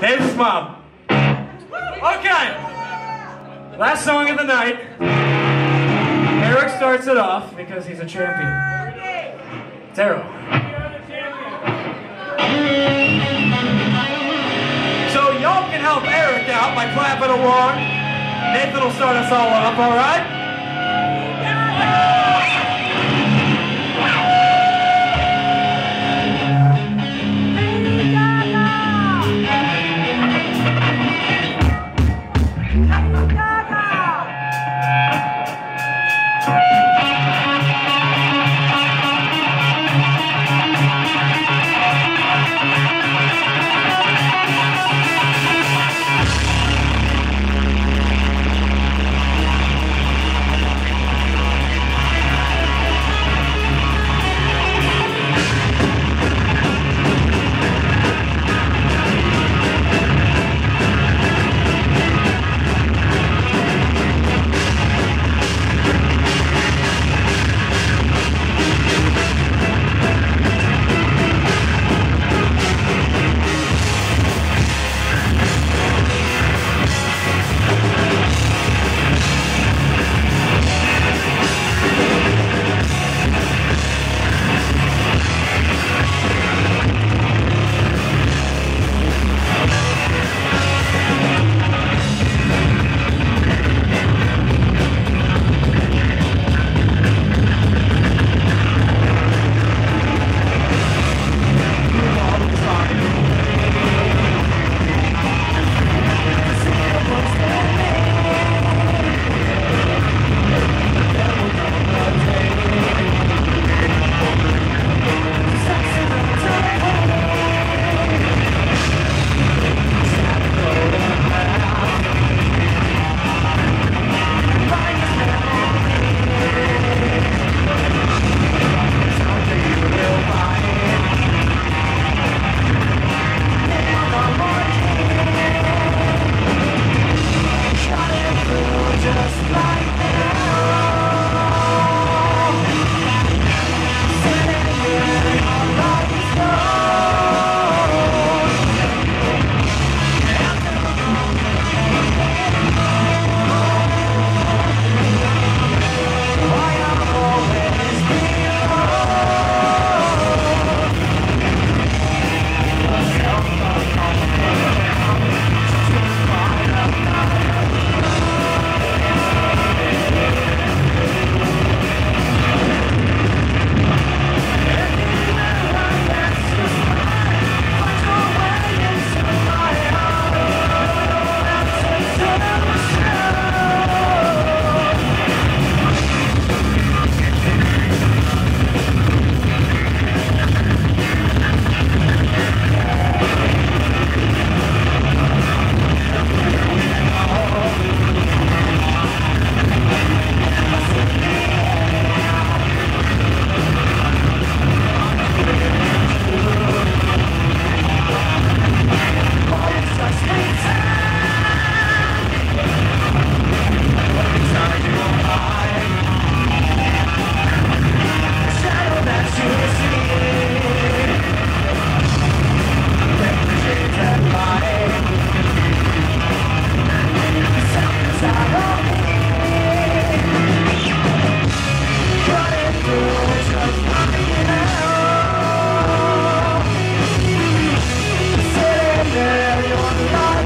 Dave's mom. Okay. Last song of the night. Eric starts it off because he's a champion. Daryl. So y'all can help Eric out by clapping along. Nathan will start us all up, all right?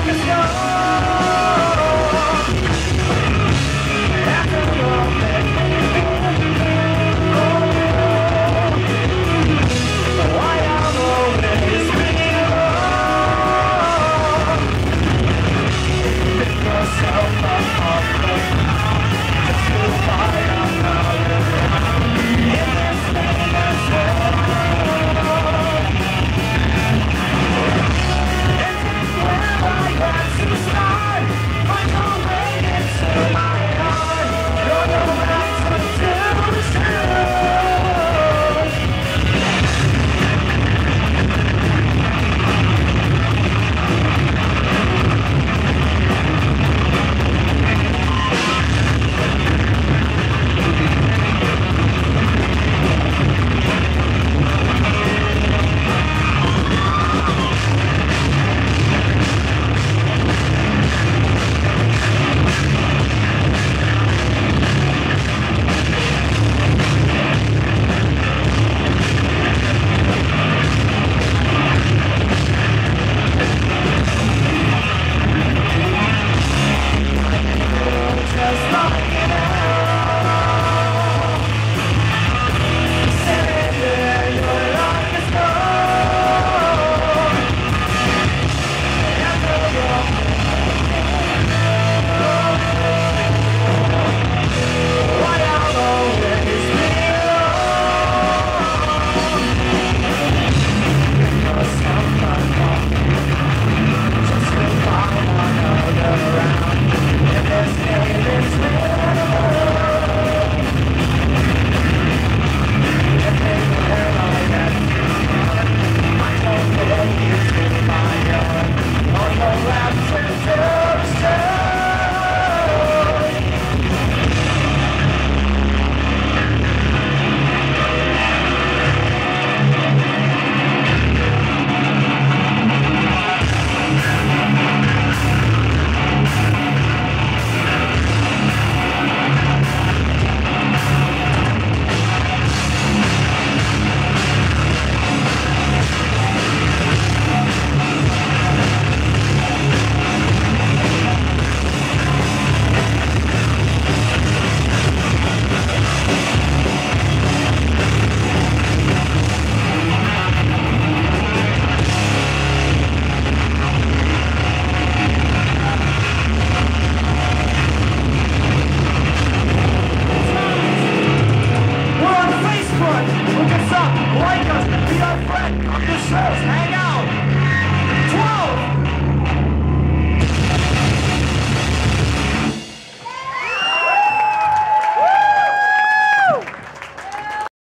Cause you're